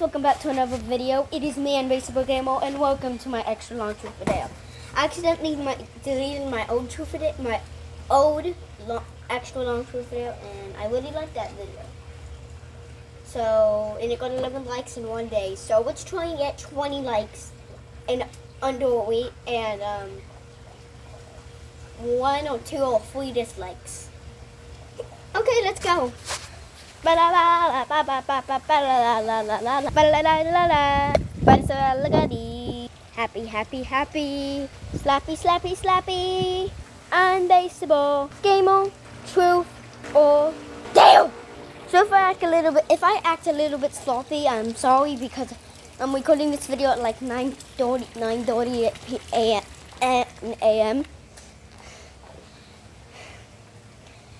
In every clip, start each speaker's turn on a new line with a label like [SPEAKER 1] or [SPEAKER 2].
[SPEAKER 1] Welcome back to another video. It is me, Unbaseable Gamer, and welcome to my extra long truth video. I accidentally my, deleted my old truth video, my old long, extra long truth video, and I really like that video. So, and it got 11 likes in one day. So let's try and get 20 likes in under a week, and um, one or two or three dislikes. Okay, let's go. Happy, happy, happy. Slappy, slappy, slappy. Unbaseable. Game on. Truth or dare. So if I act a little bit, if I act a little bit sloppy, I'm sorry because I'm recording this video at like 9:30, 9:30 a.m.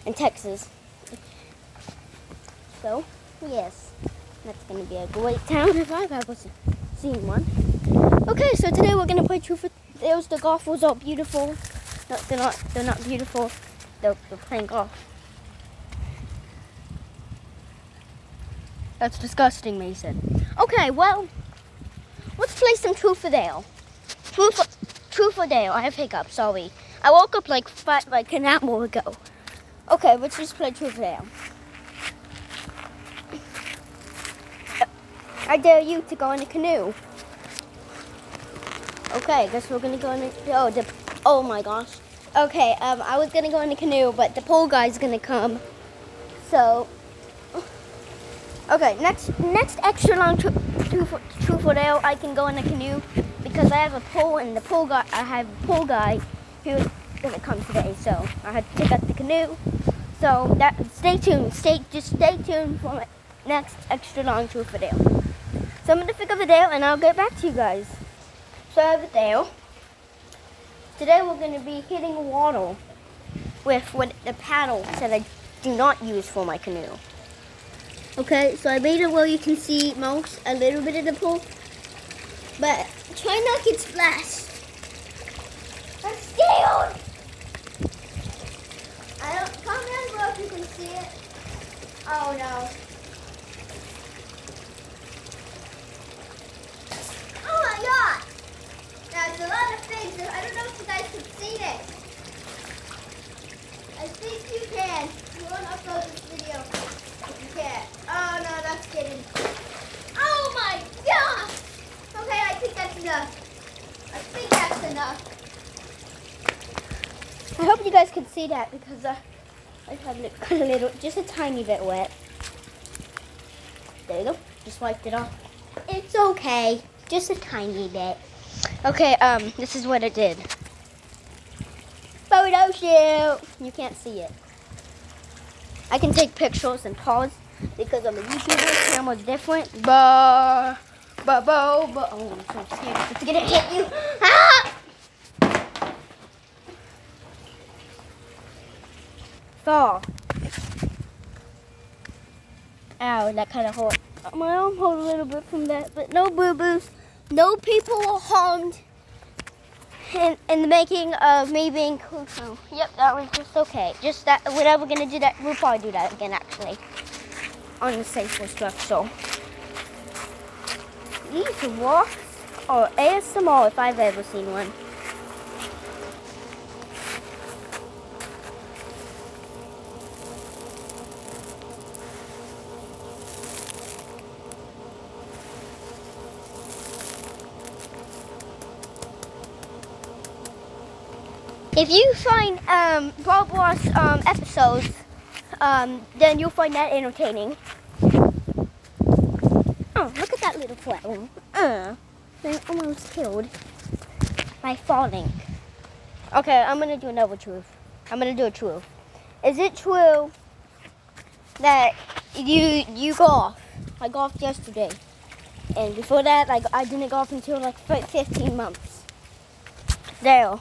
[SPEAKER 1] in Texas. So, yes, that's going to be a great town if I've ever seen one. Okay, so today we're going to play Truth or Dares. The golfers are beautiful. No, they're not. They're not beautiful. They're, they're playing golf. That's disgusting, Mason. Okay, well, let's play some Truth or Dale. Truth or, Truth or Dare. I have hiccups. Sorry. I woke up like five, like an hour ago. Okay, let's just play Truth or Dare. I dare you to go in a canoe. Okay, I guess we're gonna go in a oh the oh my gosh. Okay, um I was gonna go in a canoe, but the pole guy's gonna come. So Okay, next next extra long trip for two I can go in a canoe because I have a pole and the pole guy I have a pole guy who's gonna come today, so I had to pick up the canoe. So that stay tuned, stay just stay tuned for my next extra long truth video. So I'm going to pick up the Dale and I'll get back to you guys. So I have a Dale. Today we're going to be hitting water with what the paddle that I do not use for my canoe. Okay, so I made it where you can see most, a little bit of the pool. But try not to get splashed. I'm scared! I don't, comment below if you can see it. Oh no. There's a lot of things. I don't know if you guys can see it. I think you can. You want to upload this video. if You can. Oh no, that's kidding. Oh my gosh! Okay, I think that's enough. I think that's enough. I hope you guys can see that because uh, I have a little, just a tiny bit wet. There you go. Just wiped it off. It's okay. Just a tiny bit. Okay, um, this is what it did. Photo shoot! You can't see it. I can take pictures and pause because I'm a YouTuber. Camera's different. Ba, ba, ba, ba. Oh, I'm so scared. It's gonna hit you. Ah! Fall. Ow, that kind of hurt. My arm hurt a little bit from that, but no boo-boos. No people were harmed in, in the making of me being cuckoo. Yep, that was just okay. Just that, whenever we're gonna do that, we'll probably do that again actually. On the safer stuff, so. These walks are ASMR if I've ever seen one. If you find um, Bob Ross um, episodes, um, then you'll find that entertaining. Oh, look at that little flower. Uh, they almost killed by falling. Okay, I'm gonna do another truth. I'm gonna do a truth. Is it true that you you golf? I golfed yesterday, and before that, like I didn't golf until like 15 months. There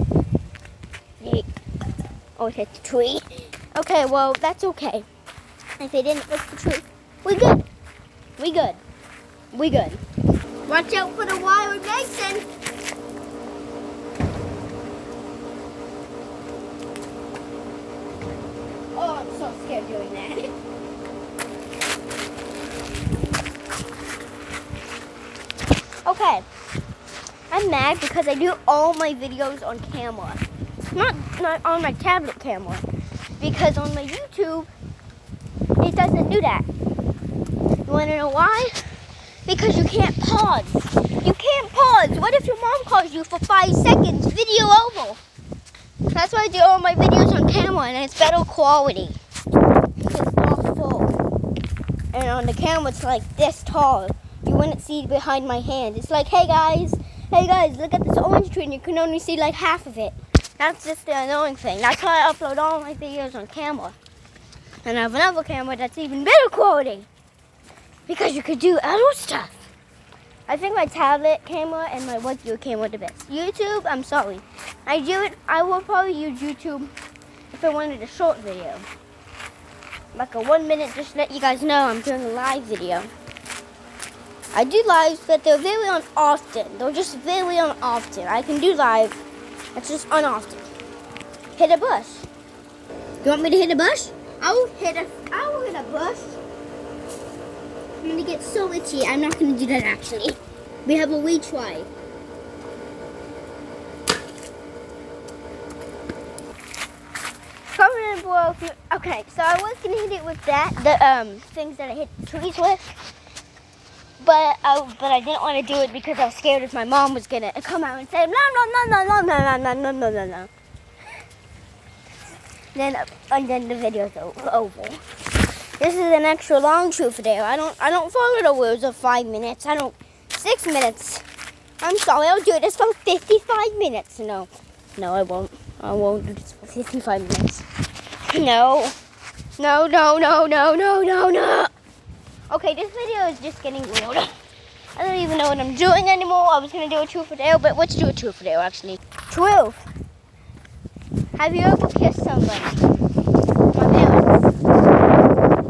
[SPEAKER 1] Oh, it hit the tree. Okay, well, that's okay. If it didn't hit the tree, we good. We good. We good. Watch out for the wild Mason. Oh, I'm so scared doing that. Okay. I'm mad because I do all my videos on camera. Not, not on my tablet camera. Because on my YouTube, it doesn't do that. You want to know why? Because you can't pause. You can't pause. What if your mom calls you for five seconds? Video over. That's why I do all my videos on camera and it's better quality. It's not full. And on the camera, it's like this tall you wouldn't see behind my hand. It's like, hey guys, hey guys, look at this orange tree and you can only see like half of it. That's just the annoying thing. That's why I upload all my videos on camera. And I have another camera that's even better quality. Because you could do other stuff. I think my tablet camera and my regular camera are the best. YouTube, I'm sorry. I do it, I will probably use YouTube if I wanted a short video. Like a one minute, just let you guys know I'm doing a live video. I do lives, but they're very unoften. They're just very unoften. I can do live. It's just unoften. Hit a bush. You want me to hit a bush? I will hit a. I will hit a bush. I'm gonna get so itchy. I'm not gonna do that actually. We have a retry. Comment below if you. Okay, so I was gonna hit it with that. The um things that I hit trees with. But I, but I didn't want to do it because I was scared if my mom was gonna come out and say no no no no no no no no no no no. Then and then the video's over. This is an extra long truth video. I don't I don't follow the rules of five minutes. I don't six minutes. I'm sorry. I'll do this for 55 minutes. No, no, I won't. I won't do this for 55 minutes. No, no, no, no, no, no, no, no. Okay, this video is just getting weird. I don't even know what I'm doing anymore. I was to do a truth or dare, but let's do a truth or dare, actually. Truth. Have you ever kissed somebody? My parents.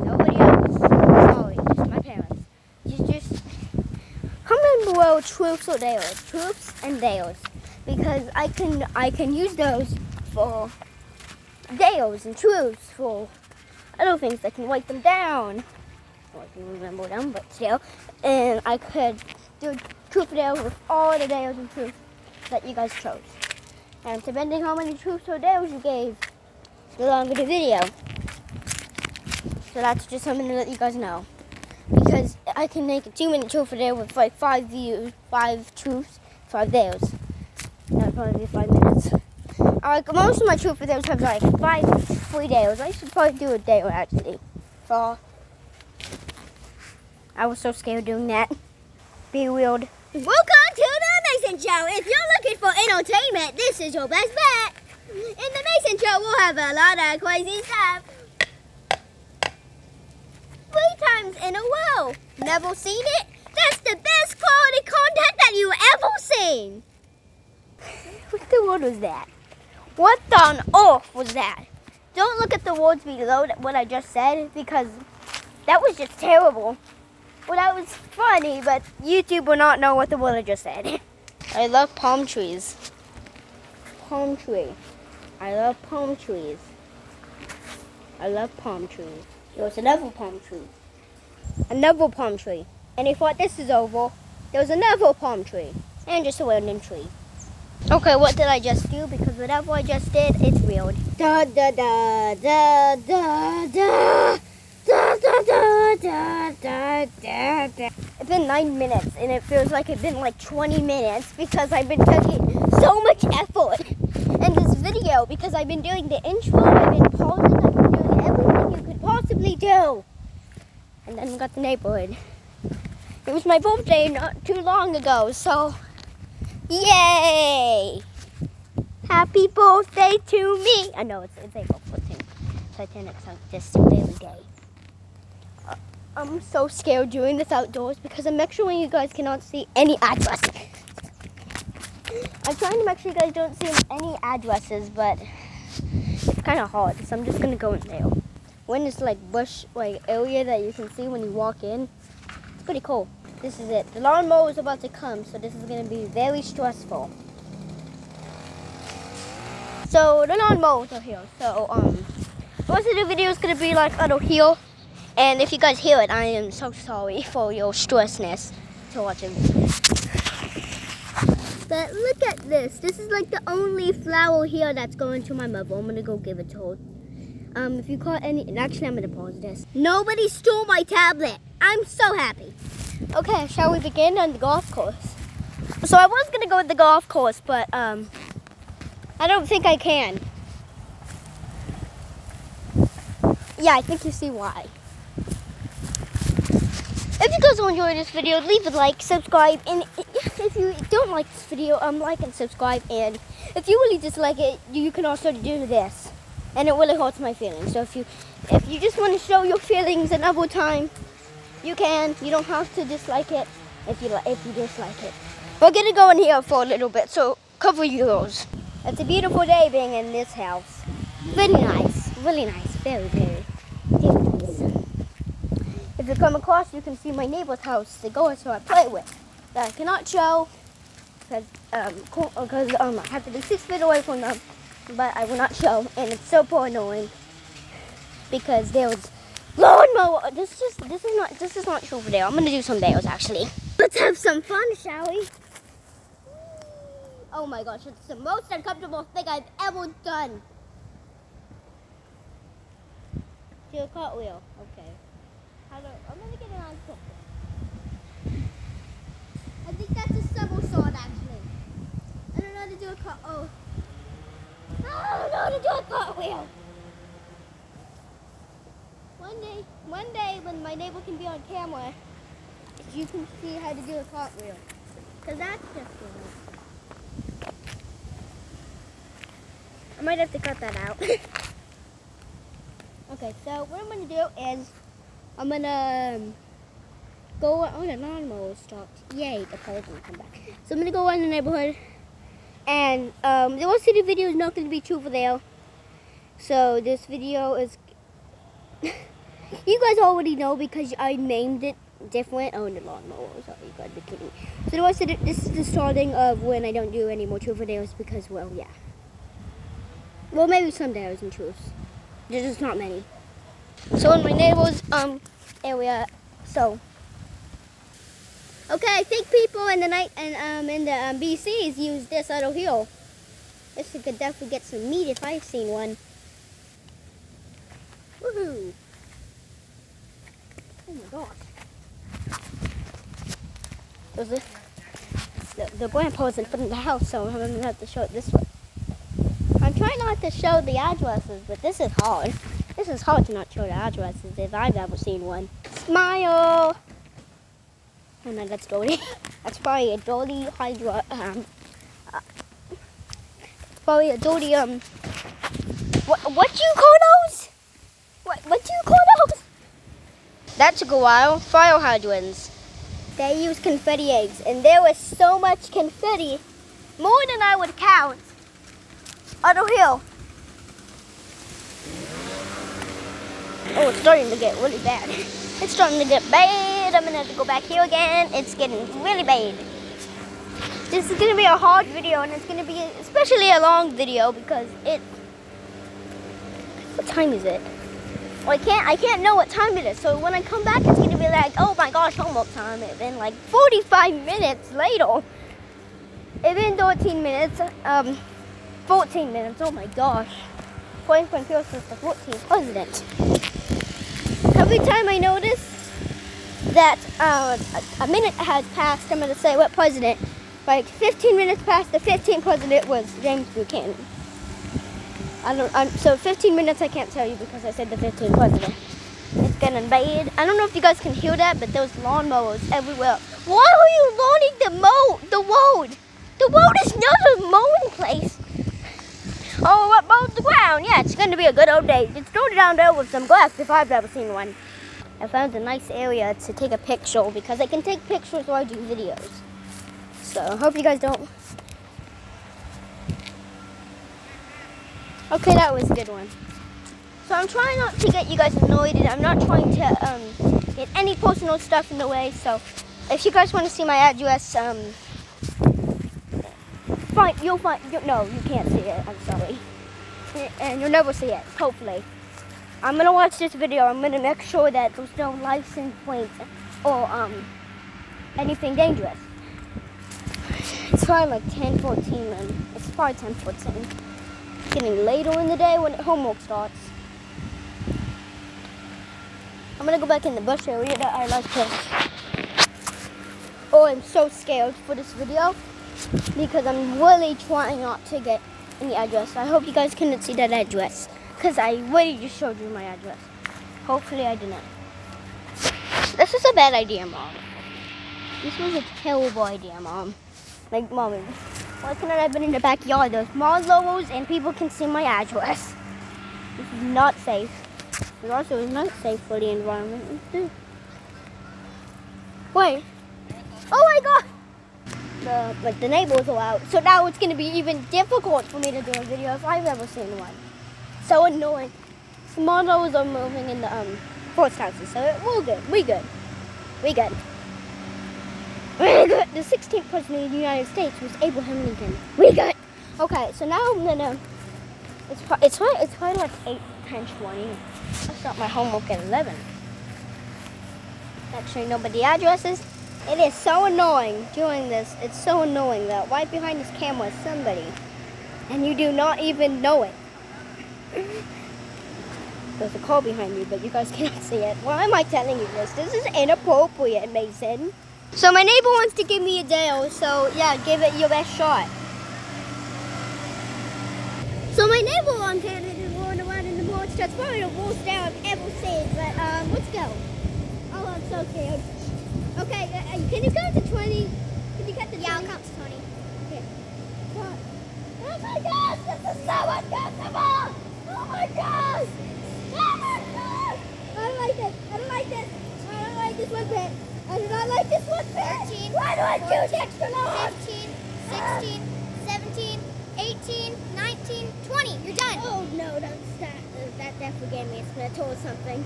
[SPEAKER 1] Nobody else. Sorry, just my parents. Just, just comment below truths or dares. Truths and dares. Because I can, I can use those for dares and truths for other things that can write them down. I can remember them, but still. And I could do truth video with all the dares and truths that you guys chose. And depending how many truths or dares you gave, the longer the video. So that's just something to let you guys know. Because I can make a two minute truth video with like five views, five truths, five dares. That'd probably be five minutes. Like most of my truth videos have like five, three dares. I should probably do a dare actually. For I was so scared doing that. Be weird. Welcome to the Mason Show. If you're looking for entertainment, this is your best bet. In the Mason Show, we'll have a lot of crazy stuff. Three times in a row. Never seen it? That's the best quality content that you ever seen. What the word was that? What on earth was that? Don't look at the words below what I just said because that was just terrible. Well, that was funny, but YouTube will not know what the just said. I love palm trees. Palm tree. I love palm trees. I love palm trees. There was another palm tree. Another palm tree. And if what this is over, there was another palm tree. And just a random tree. Okay, what did I just do? Because whatever I just did, it's weird. Da da da da da da. It's been nine minutes and it feels like it's been like 20 minutes because I've been taking so much effort in this video because I've been doing the intro, I've been pausing, I've been doing everything you could possibly do. And then we got the neighborhood. It was my birthday not too long ago, so yay! Happy birthday to me! I know it's, it's April 14th. Titanic just daily day. I'm so scared doing this outdoors because I'm making sure you guys cannot see any address. I'm trying to make sure you guys don't see any addresses, but it's kind of hard, so I'm just gonna go in there. When it's like bush like area that you can see when you walk in, it's pretty cool. This is it. The lawnmower is about to come, so this is gonna be very stressful. So the lawnmowers are here. So um, most of the video is gonna be like out here. And if you guys hear it, I am so sorry for your stressness to watch it. But look at this. This is like the only flower here that's going to my mother. I'm gonna go give it to her. Um, if you caught any, actually I'm gonna pause this. Nobody stole my tablet. I'm so happy. Okay, shall we begin on the golf course? So I was gonna go with the golf course, but um, I don't think I can. Yeah, I think you see why. Guys enjoyed this video, leave a like, subscribe, and if you don't like this video, um, like and subscribe. And if you really dislike it, you can also do this, and it really hurts my feelings. So if you, if you just want to show your feelings another time, you can. You don't have to dislike it if you like if you dislike it. We're gonna go in here for a little bit, so cover yours. It's a beautiful day being in this house. Really nice, really nice, very, very. If you come across, you can see my neighbor's house, the ghost who I play with. That I cannot show because um, because um, I have to be six feet away from them, but I will not show, and it's super annoying because there was lawnmower. This is this is not this is not true for there. I'm gonna do some videos actually. Let's have some fun, shall we? Oh my gosh, it's the most uncomfortable thing I've ever done. Do a cartwheel. Okay. I'm gonna get on something. I think that's a actually. I don't know how to do a. Oh. I don't know how to do a cartwheel. One day, one day when my neighbor can be on camera, you can see how to do a cartwheel. Cause that's just weird. I might have to cut that out. okay, so what I'm gonna do is I'm gonna um, go on the lawnmower stopped. Yay, the color's gonna come back. So I'm gonna go around the neighborhood and um, the rest City video is not gonna be true for there. So this video is you guys already know because I named it different. Oh, the lawnmower. Sorry, you guys be kidding. So the of it, this is the starting of when I don't do any more true videos because, well, yeah. Well, maybe some days and truth. There's just not many. So in my neighbor's um area, so. Okay, I think people in the night and um in the um, BCs use this auto heel. This could definitely get some meat if I've seen one. Woohoo! Oh my gosh. Was this? The, the grandpa's in front of the house, so I'm gonna have to show it this way. I'm trying not to show the addresses, but this is hard. This is hard to not show the addresses if I've ever seen one. Smile! Oh no, that's Dolly. That's probably a Dolly Hydra, um, uh, probably a Dolly, um, what, what do you call those? What, what do you call those? That took a while. Fire hydrants. They use confetti eggs, and there was so much confetti, more than I would count, the hill. Oh, it's starting to get really bad. It's starting to get bad. I'm gonna have to go back here again. It's getting really bad. This is gonna be a hard video, and it's gonna be especially a long video because it. What time is it? Well, I can't. I can't know what time it is. So when I come back, it's gonna be like, oh my gosh, homework time. It's been like 45 minutes later. It's been 13 minutes. Um, 14 minutes. Oh my gosh. Franklin Pierce is the 14th president. Every time I notice that uh, a, minute has passed, I'm going to say what president. Like 15 minutes past the 15th president was James Buchanan. I don't. I'm, so 15 minutes I can't tell you because I said the 15th president. It's getting bad. I don't know if you guys can hear that, but there's lawnmowers everywhere. Why are you loading the mow the road? The road is not a mowing place. Oh, above the ground. Yeah, it's going to be a good old day. It's going down there with some glass if I've ever seen one. I found a nice area to take a picture because I can take pictures while I do videos. So, I hope you guys don't. Okay, that was a good one. So I'm trying not to get you guys annoyed and I'm not trying to um, get any personal stuff in the way. So if you guys want to see my address, um, fine, you'll find. You, no, you can't see it. I'm sorry, and you'll never see it. Hopefully, I'm gonna watch this video. I'm gonna make sure that there's no license plates or um anything dangerous. It's probably like 10, 14, and it's probably 10, 14. getting later in the day when homework starts. I'm gonna go back in the bush area that I like to. Oh, I'm so scared for this video because I'm really trying not to get any address. I hope you guys couldn't see that address because I really just showed you my address. Hopefully I didn't. This is a bad idea, Mom. This was a terrible idea, Mom. Like, Mom, why couldn't I have been in the backyard? There's marshmallows and people can see my address. This is not safe. It also is not safe for the environment. Wait. Oh my god! The, but the neighbors are out. So now it's going to be even difficult for me to do a video if I've ever seen one. So annoying. Marshmallows are moving in the um, forest houses. So we're good. We good. We good. We good. The 16th president of the United States was Abraham Lincoln. We good. Okay, so now I'm gonna. It's it's probably, it's probably like 8, 10, 20. I start my homework at 11. Actually, nobody addresses. It is so annoying doing this. It's so annoying that right behind this camera is somebody, and you do not even know it. There's a car behind you, but you guys cannot see it. Why am I telling you this? This is inappropriate, Mason. So my neighbor wants to give me a deal, so yeah, give it your best shot. So my neighbor on Canada is rolling around in the march. That's probably the worst day I've ever seen, but um, let's go. Oh, I'm so scared. Okay, uh, uh can you count to 20? Can you count to 20?
[SPEAKER 2] Yeah, I'll count to 20.
[SPEAKER 1] Okay. One. Oh my gosh, this is so uncomfortable! Oh my gosh! Oh my gosh! I don't like this. I don't like this. I don't like this one bit. I do not like this one 13. Why do I 14, choose extra long?
[SPEAKER 2] 15, 16, 17, 18, 19, 20. You're done.
[SPEAKER 1] Oh, no, don't stop. That definitely gave me a splinter or something.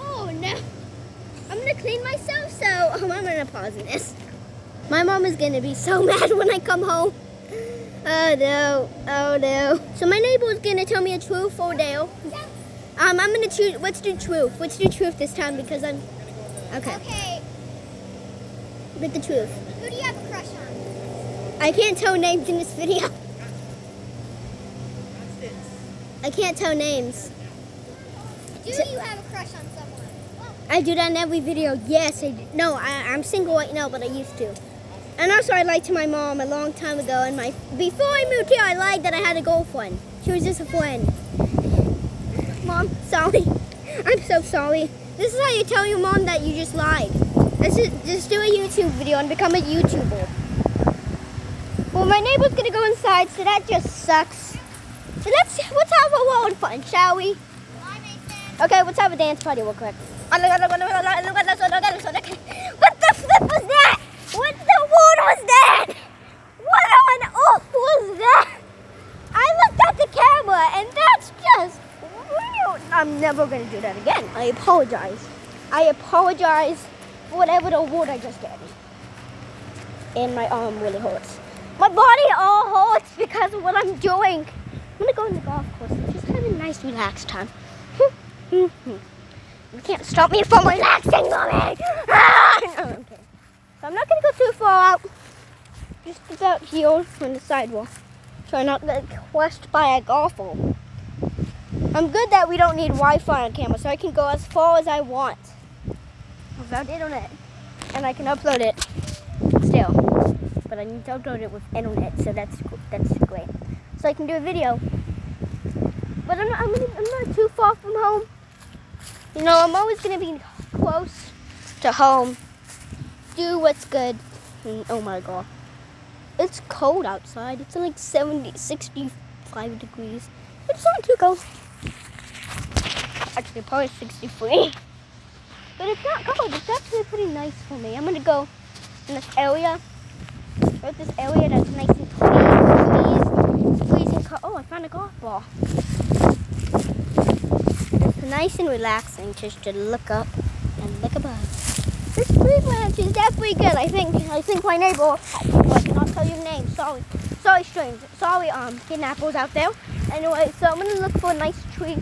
[SPEAKER 1] Oh, no. I'm going to clean myself, so oh, I'm going to pause this. My mom is going to be so mad when I come home. Oh, no. Oh, no. So my neighbor is going to tell me a truth or dare. Um, I'm going to choose, let's do truth. Let's do truth this time because I'm, okay.
[SPEAKER 2] Okay
[SPEAKER 1] with the truth.
[SPEAKER 2] Who do you have a crush on?
[SPEAKER 1] I can't tell names in this video. I can't tell names.
[SPEAKER 2] Do so, you have a crush on someone?
[SPEAKER 1] I do that in every video. Yes, I do. No, I, am single right now, but I used to. And also, I lied to my mom a long time ago. And my before I moved here, I lied that I had a girlfriend. She was just a friend. Mom, sorry. I'm so sorry. This is how you tell your mom that you just lied. Let's just, just do a YouTube video and become a YouTuber. Well, my neighbor's gonna go inside, so that just sucks. So let's let's have a little fun, shall we? Okay, let's have a dance party real quick. What the flip was that? What the wood was that? What on earth was that? I looked at the camera and that's just real. I'm never gonna do that again. I apologize. I apologize for whatever the wood I just did. And my arm really hurts. My body all hurts because of what I'm doing. I'm gonna go on the golf course just have a nice relaxed time. Hmm, hmm, hmm. You can't stop me from relaxing, mommy. okay. So I'm not gonna go too far out. Just about here on the sidewalk. Try not to get crushed by a golf ball. I'm good that we don't need Wi-Fi on camera, so I can go as far as I want without internet. And I can upload it still. But I need to upload it with internet, so that's that's great. So I can do a video. But I'm not, I'm, I'm not too far from home. You know, I'm always going to be close to home. Do what's good. Oh my god. It's cold outside. It's like 70, 65 degrees. It's not too cold. Actually, probably 63. But it's not cold. It's actually pretty nice for me. I'm going to go in this area. There's this area that's nice and clean. Please, please, oh, I found a golf ball. Nice and relaxing just to look up and look above. This tree branch is definitely good. I think I think my neighbor I cannot tell you the name, sorry. Sorry stranger. Sorry um kidnappers out there. Anyway, so I'm gonna look for a nice tree.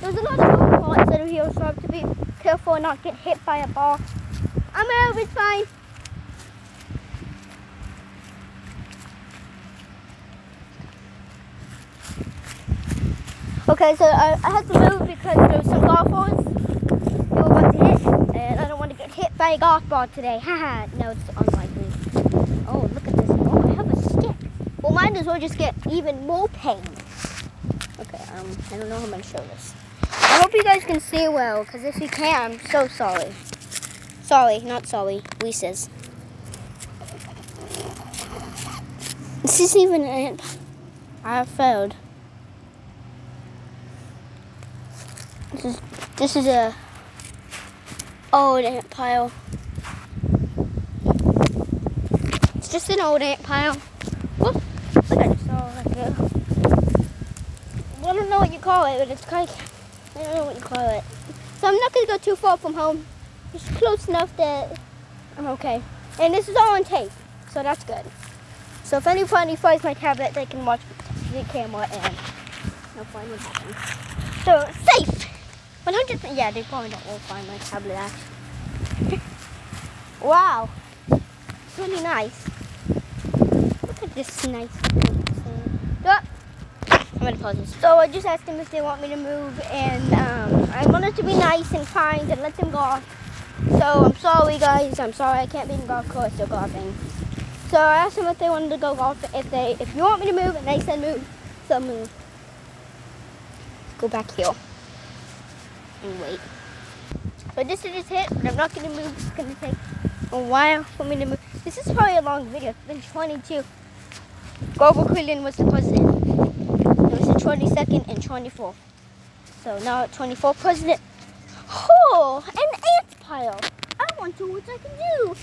[SPEAKER 1] There's a lot of parts that are here, so I have to be careful and not get hit by a ball. I'm out, it's fine. Okay, so I, I had to move because there was some golfers who were about to hit, and I don't want to get hit by a golf ball today. Haha, no, it's unlikely. Oh, look at this. Oh, I have a stick. Well, might as well just get even more pain. Okay, um, I don't know how I'm going to show this. I hope you guys can see well, because if you can, I'm so sorry. Sorry, not sorry. Reese's. This is even an I failed. This is this is a old ant pile. It's just an old ant pile. Whoop! Look, I just saw. I don't know what you call it, but it's kind of. I don't know what you call it. So I'm not gonna go too far from home. Just close enough that I'm okay. And this is all on tape, so that's good. So if anybody finds my tablet, they can watch the camera and they'll find what happened. So safe. 100 yeah, they probably don't will find my tablet actually. wow. It's really nice. Look at this nice oh, I'm gonna pause this. So I just asked them if they want me to move and um, I wanted to be nice and kind and let them golf. So I'm sorry guys, I'm sorry I can't be in golf course or golfing. So I asked them if they wanted to go golf if they if you want me to move and they said move, so move. Let's go back here and wait. But this is just hit, but I'm not gonna move. It's gonna take a while for me to move. This is probably a long video. It's been 22. Grover Cleveland was the president. It was the 22nd and 24th. So now 24th president. Oh, an ant pile. I want to what I can do.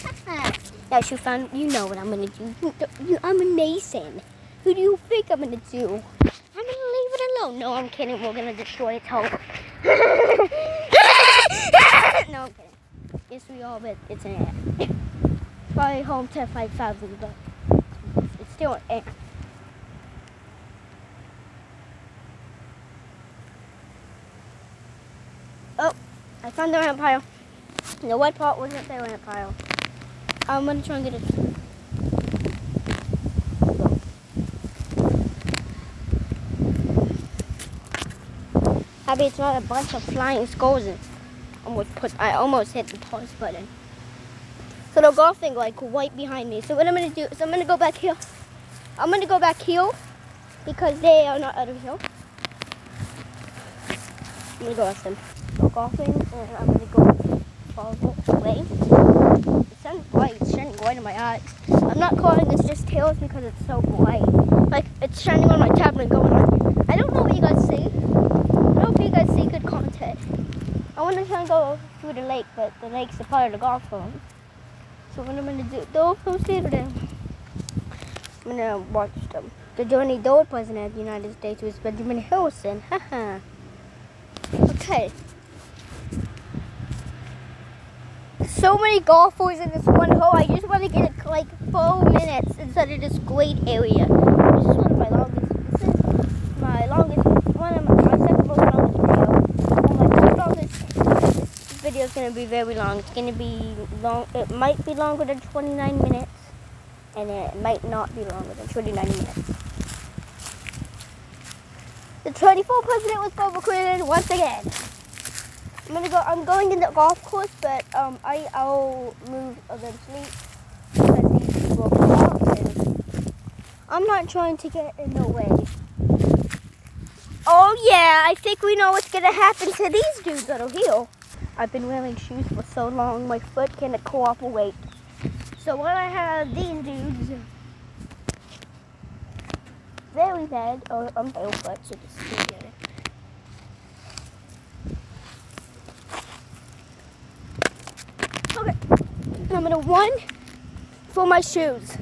[SPEAKER 1] now you found, you know what I'm gonna do. I'm a Mason. Who do you think I'm gonna do? I'm gonna leave it alone. No, I'm kidding. We're gonna destroy its home. no, I'm kidding. Yes, we all, but it's an ant. Probably home to 5,000, but it's still an ant. Oh, I found the ant pile. The white part wasn't the ant pile. I'm gonna try and get it. Happy it's not a bunch of flying skulls almost put I almost hit the pause button. So the golf thing like right behind me. So what I'm gonna do is I'm gonna go back here. I'm gonna go back here because they are not out of here. I'm gonna go ask them. Go golfing and I'm gonna go follow away. It's shining bright, it's shining bright in my eyes. I'm not calling this just tails because it's so bright. Like it's shining on my tablet going on. I don't know what you guys see hope you guys see good content. I want to try and go through the lake, but the lake's a part of the golf course. So what I'm going to do, they'll see them. I'm going to watch them. The Johnny Dole president of the United States was Benjamin Harrison. Haha. okay. So many golfers in this one hole. I just want to get like four minutes instead of this great area. This is one of my longest. This is my longest. One of my video is going to be very long. It's going to be long. It might be longer than 29 minutes, and it might not be longer than 29 minutes. The 24th president was overcredited once again. I'm gonna go. I'm going in the golf course, but um, I I'll move eventually I'm not trying to get in the way. Oh yeah, I think we know what's gonna happen to these dudes that'll heal. I've been wearing shoes for so long, my foot can't cooperate. So when I have these dudes, very bad, oh, I'm barefoot, so just get it. Okay, I'm gonna one for my shoes.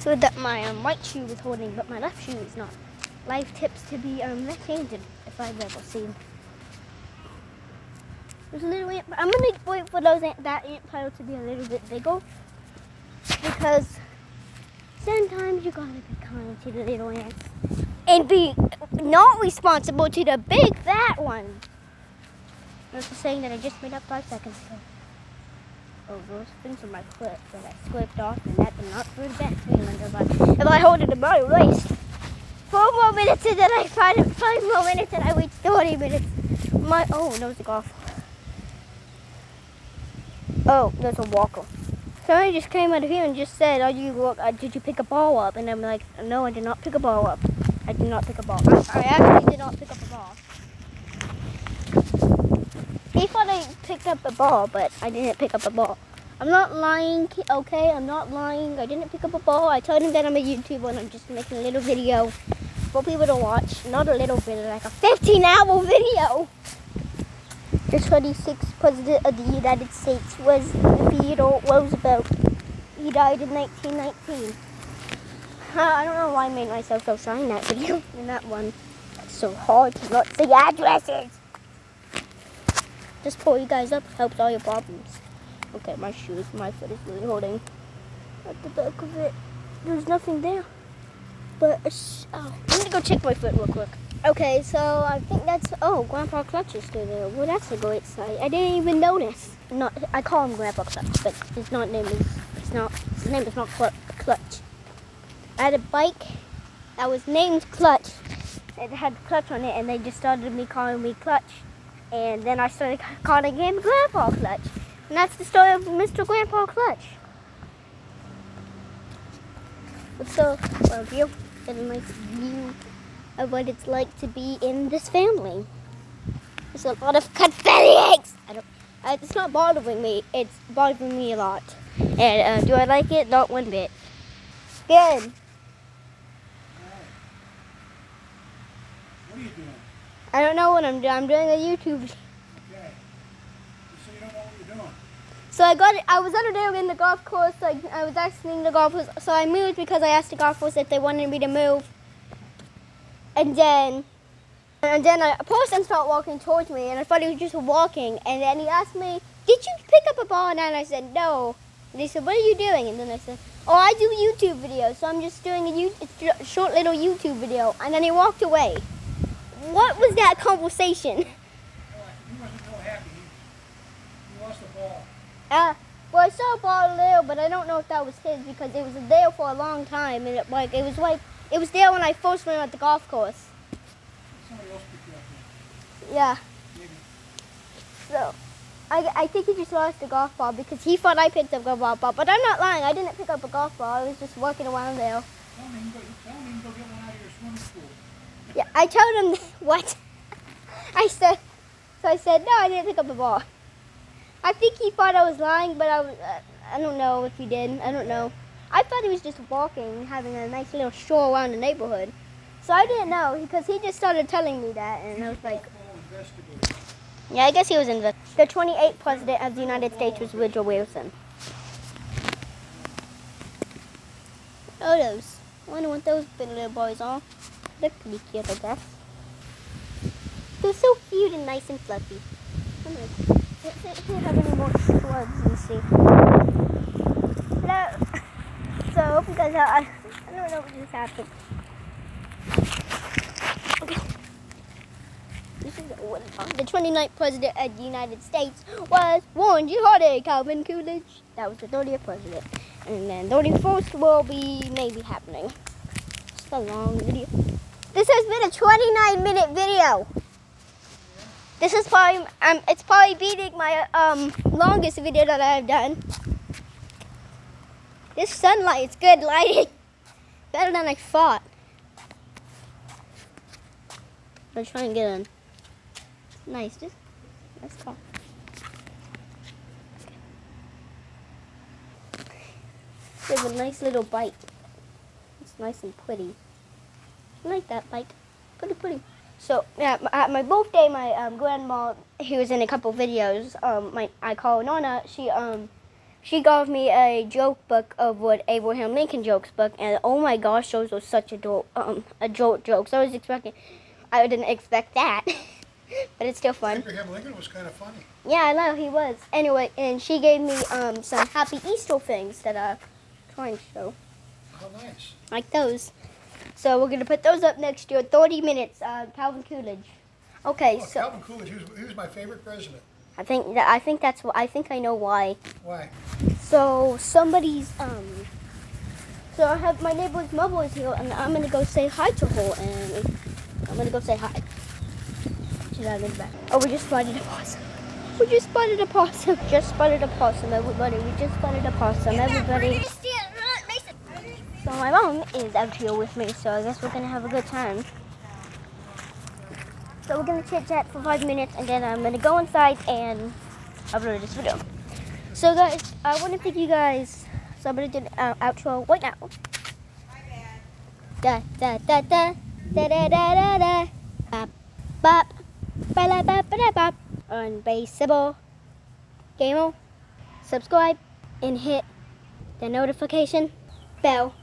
[SPEAKER 1] So that my um, right shoe is holding, but my left shoe is not. life tips to be um changed if I've ever see them. There's a little ant. I'm gonna wait for those ant, that ant pile to be a little bit bigger because sometimes you gotta be kind to the little ants and be not responsible to the big fat one. That's the saying that I just made up five seconds ago. Oh, those things are my foot that I slipped off, and that did not the best feeling but if I hold it in my waist. Four more minutes and then I find five more minutes and I wait 30 minutes. My oh, no, it's a golf. Oh, there's a walker. Somebody just came out of here and just said, "Are you? Uh, did you pick a ball up?" And I'm like, "No, I did not pick a ball up. I did not pick a ball. I, I actually did not pick up a ball." He thought I picked up a ball, but I didn't pick up a ball. I'm not lying, okay? I'm not lying. I didn't pick up a ball. I told him that I'm a YouTuber and I'm just making a little video for people to watch. Not a little video, like a 15 hour video. The 26th president of the United States was Theodore Roosevelt. He died in 1919. I don't know why I made myself so shy in that video, in that one. It's so hard to not say addresses. Just pull you guys up helps all your problems. Okay, my shoes, my foot is really holding at the back of it. There's nothing there. But, oh, I'm gonna go check my foot real quick. Okay, so I think that's, oh, Grandpa Clutch is still there. Well, that's a great sight. I didn't even notice. Not, I call him Grandpa Clutch, but his not name is, it's not, his name is not Clutch. I had a bike that was named Clutch. It had Clutch on it, and they just started me calling me Clutch. And then I started calling him Grandpa Clutch. And that's the story of Mr. Grandpa Clutch. So, well, you get a nice view of what it's like to be in this family. There's a lot of confetti eggs. I don't. It's not bothering me. It's bothering me a lot. And uh, do I like it? Not one bit. Good.
[SPEAKER 3] What are you doing?
[SPEAKER 1] I don't know what I'm doing. I'm doing a YouTube.
[SPEAKER 3] Okay. So you don't know what you're doing.
[SPEAKER 1] So I got. I was under there in the golf course. Like I was asking the golf course. So I moved because I asked the golf course if they wanted me to move. And then, and then a person started walking towards me, and I thought he was just walking. And then he asked me, "Did you pick up a ball?" And I said, "No." And he said, "What are you doing?" And then I said, "Oh, I do YouTube videos, so I'm just doing a short little YouTube video." And then he walked away. What was that conversation?
[SPEAKER 3] Well, he wasn't real happy. He, he lost the ball.
[SPEAKER 1] Uh, well, I saw a ball there, but I don't know if that was his because it was there for a long time, and it like it was like it was there when I first went at the golf course.
[SPEAKER 3] Somebody else picked you up.
[SPEAKER 1] Yeah.
[SPEAKER 3] Maybe.
[SPEAKER 1] So, I, I think he just lost the golf ball because he thought I picked up a golf ball, but I'm not lying. I didn't pick up a golf ball. I was just walking around there.
[SPEAKER 3] Tell me, you can go, tell me you can go get one out of your swimming pool.
[SPEAKER 1] Yeah, I told him what. I said, so I said no, I didn't pick up the ball. I think he thought I was lying, but I was, I don't know if he did. I don't know. I thought he was just walking, having a nice little stroll around the neighborhood. So I didn't know because he just started telling me that, and I was like, yeah, I guess he was in the the 28th president of the United States was Woodrow Wilson. Oh, those. I wonder what those little boys are. They're pretty cute, I guess. They're so cute and nice and fluffy. I'm see if we have any more slugs and see. Hello. So are, I, I don't know what just happened. Okay. This is the 29th president of the United States was Warren G. Harding, Calvin Coolidge. That was the 30th president. And then 31st will be maybe happening. It's a long video. This has been a 29 minute video. This is probably um it's probably beating my um longest video that I have done. This sunlight is good lighting. Better than I thought. Let's try and get in. Nice, just let's go. Have a nice little bite. It's nice and pretty. I like that bite. Pretty pretty. So yeah, at my birthday, my um, grandma, who was in a couple videos, um, my I call Nana. She um she gave me a joke book of what Abraham Lincoln jokes book, and oh my gosh, those were such adult um adult jokes. I was expecting, I didn't expect that, but it's still fun.
[SPEAKER 3] Abraham Lincoln was kind of funny.
[SPEAKER 1] Yeah, I know he was. Anyway, and she gave me um some Happy Easter things that I'm trying to show,
[SPEAKER 3] How nice.
[SPEAKER 1] like those. So we're gonna put those up next year. 30 minutes. Uh, Calvin Coolidge. Okay,
[SPEAKER 3] Oh,
[SPEAKER 1] so
[SPEAKER 3] Calvin Coolidge, he was, he was my favorite president.
[SPEAKER 1] I think that I think that's what I think I know why.
[SPEAKER 3] Why?
[SPEAKER 1] So somebody's um. So I have my neighbor's mother is here, and I'm gonna go say hi to her, and I'm gonna go say hi. She's out in the back. Oh, we just spotted a possum. We just spotted a possum. Just spotted a possum, everybody. We just spotted a possum, everybody. So my mom is out here with me, so I guess we're gonna have a good time. So we're gonna chit chat for five minutes, and then I'm gonna go inside and upload this video. So guys, I want to thank you guys. So I'm gonna do an uh, outro right now. Da da da da da da da da da. Bop bop ba la ba ba da bop. Unbaseable. Subscribe and hit the notification bell